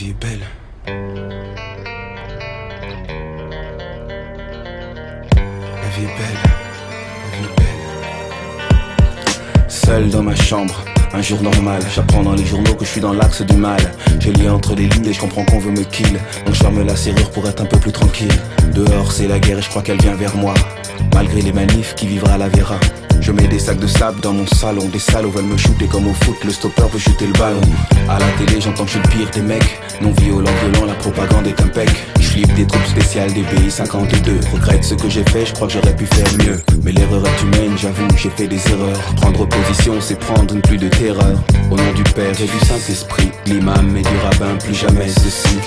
vie est belle. La vie est belle. La vie est belle. Seul dans ma chambre. Un jour normal, j'apprends dans les journaux que je suis dans l'axe du mal. Je lis entre les lignes et je comprends qu'on veut me kill. Donc je ferme la serrure pour être un peu plus tranquille. Dehors c'est la guerre et je crois qu'elle vient vers moi. Malgré les manifs, qui vivra la verra. Je mets des sacs de sable dans mon salon. Des salauds veulent me shooter comme au foot. Le stopper veut shooter le ballon. À la télé, j'entends que je suis le pire des mecs. Non violent, violent, la propagande est impec. Je flippe des troupes spéciales des BI 52. Regrette ce que j'ai fait, je crois que j'aurais pu faire mieux. Mais l'erreur est humaine, j'avoue, j'ai fait des erreurs. Prendre position, c'est prendre une pluie de terreur. Au nom du Père et du Saint-Esprit, l'imam et du rabbin, plus jamais ceci.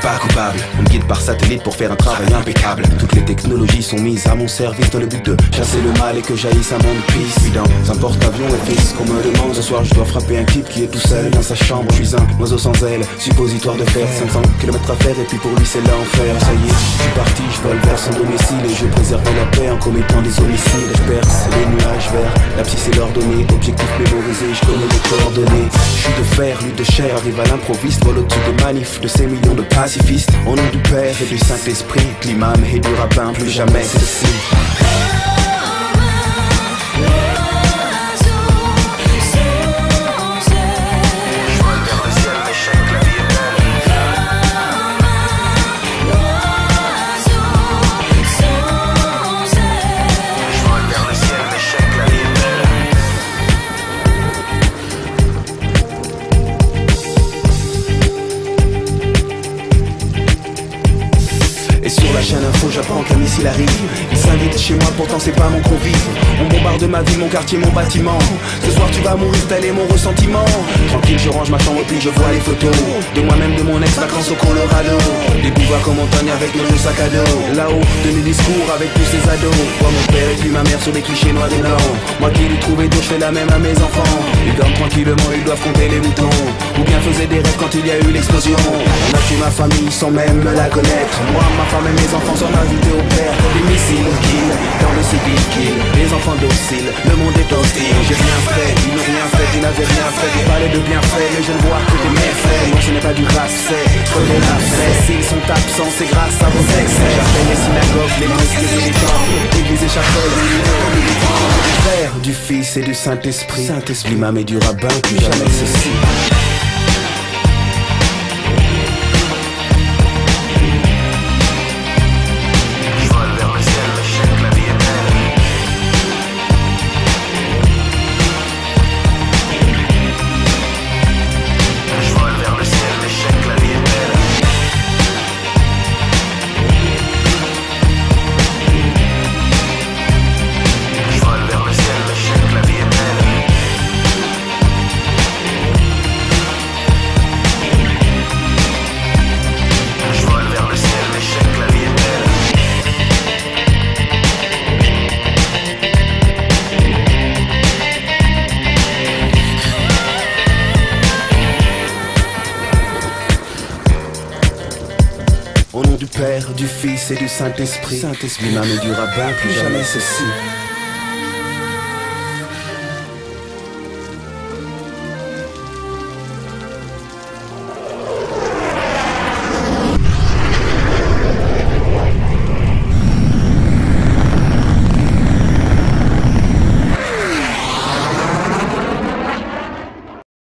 Pas coupable. On me guide par satellite pour faire un travail impeccable. Toutes les technologies sont mises à mon service dans le but de chasser le mal et que jaillisse un monde. Je suis dans un porte-avions et fils qu'on me demande. Ce soir je dois frapper un type qui est tout seul dans sa chambre. Je suis un oiseau sans aile, suppositoire de fer. 500 km à faire et puis pour lui c'est l'enfer. Ça y est, je suis parti, je vole vers son domicile et je préserve la paix en commettant des homicides. Je perce les nuages verts, la psy c'est l'ordonnée. Objectif mémorisé, je connais les coordonnées. Je suis de fer, lui de chair, arrive à l'improviste, vol au-dessus de manifs de ces millions de Au nom du Père et du Saint-Esprit, l'imam et du rabbin, plus jamais ceci. La chaîne info, j'apprends qu'un missile arrive. Il s'invite chez moi, pourtant c'est pas mon convive. On bombarde ma vie, mon quartier, mon bâtiment. Ce soir tu vas mourir, tel est mon ressentiment. Tranquille, je range ma chambre, puis je vois les photos. De moi-même, de mon ex, vacances au Colorado. Des boulevards en montagne avec le vieux sac à dos. Là-haut, de mes discours avec tous ces ados. Vois mon père et puis ma mère sur des clichés noirs et blancs. Moi qui lui trouvais d'eau, je fais la même à mes enfants. Ils dorment tranquillement, ils doivent compter les boutons. Ou bien faisaient des rêves quand il y a eu l'explosion. On a tué ma famille sans même me la connaître. Moi, ma femme et mes enfants sont invités au père. Les missiles kill, dans le civil kill. Les enfants dociles, le monde est hostile. J'ai rien fait, ils n'ont rien fait, ils n'avaient rien fait. Vous parlez de bienfaits, mais je ne vois que des méfaits. Moi, ce n'est pas du racet, prenez la fête. S'ils sont absents, c'est grâce à vos excès. J'appelle les synagogues, les mosquées les temples. Église et chapelle, du Père, du Fils et du Saint-Esprit. Saint-Esprit, l'imam et du rabbin, plus jamais ceci. Père, du Fils et du Saint-Esprit, Saint-Esprit, et du rabbin, plus jamais ceci.